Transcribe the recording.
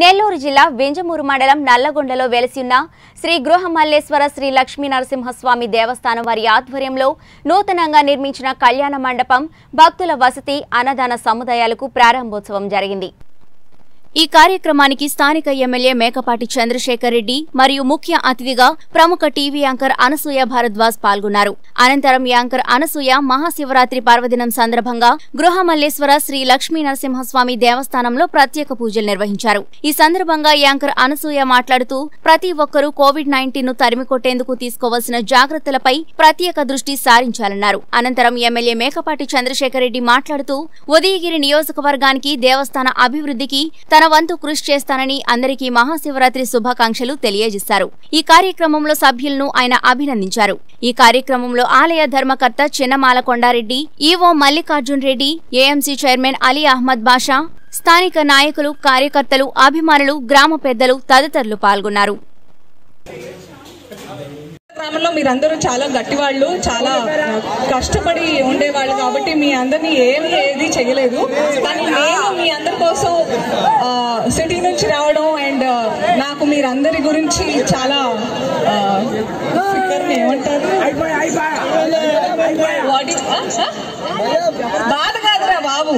నెల్లూరు జిల్లా వెంజమూరు మండలం నల్లగొండలో వెలసిన్న శ్రీ గృహమల్లేశ్వర శ్రీ లక్ష్మీ నరసింహస్వామి దేవస్థానం వారి ఆధ్వర్యంలో నూతనంగా నిర్మించిన కళ్యాణ మండపం భక్తుల వసతి అన్నదాన సముదాయాలకు ప్రారంభోత్సవం జరిగింది. ఈ కార్యక్రమానికి స్థానిక ఎమ్మెల్యే మేకపాటి చంద్రశేఖర్ రెడ్డి మరియు ముఖ్య అతిథిగా ప్రముఖ టీవీ యాంకర్ అనసూయ భారద్వాజ్ పాల్గొన్నారు. అనంతరం యాంకర్ అనసూయ మహాశివరాత్రి పర్వదినం సందర్భంగా గృహమల్లేశ్వర శ్రీ లక్ష్మీ నరసింహస్వామి దేవస్థానంలో ప్రత్యేక పూజలు నిర్వహించారు. ఈ సందర్భంగా యాంకర్ అనసూయ మాట్లాడుతూ ప్రతి ఒక్కరూ కోవిడ్ నైన్టీన్ను తరిమికొట్టేందుకు తీసుకోవాల్సిన జాగ్రత్తలపై ప్రత్యేక దృష్టి సారించాలన్నారు. అనంతరం ఎమ్మెల్యే మేకపాటి చంద్రశేఖర్ రెడ్డి మాట్లాడుతూ ఉదయగిరి నియోజకవర్గానికి దేవస్థాన అభివృద్ధికి తన వంతు కృషి చేస్తానని అందరికీ మహాశివరాత్రి శుభాకాంక్షలు తెలియజేశారు. ఈ కార్యక్రమంలో సభ్యులను ఆయన అభినందించారు. ఈ కార్యక్రమంలో ఆలయ ధర్మకర్త Chinnamala Kondareddy EO Mallikarjun Reddy AMC chairman Ali Ahmed Basha స్థానిక నాయకులు కార్యకర్తలు అభిమానులు గ్రామ పెద్దలు తదితరులు పాల్గొన్నారు. గ్రామంలో మీరందరూ చాలా గట్టివాళ్ళు చాలా కష్టపడి ఉండేవాళ్ళు కాబట్టి మీ అందరినీ ఏమి ఏది చేయలేదు. కానీ నేను మీ అందరి కోసం సిటీ నుంచి రావడం అండ్ నాకు మీరందరి గురించి చాలా ఏమంటారు? బాధ కాదురా బాబు.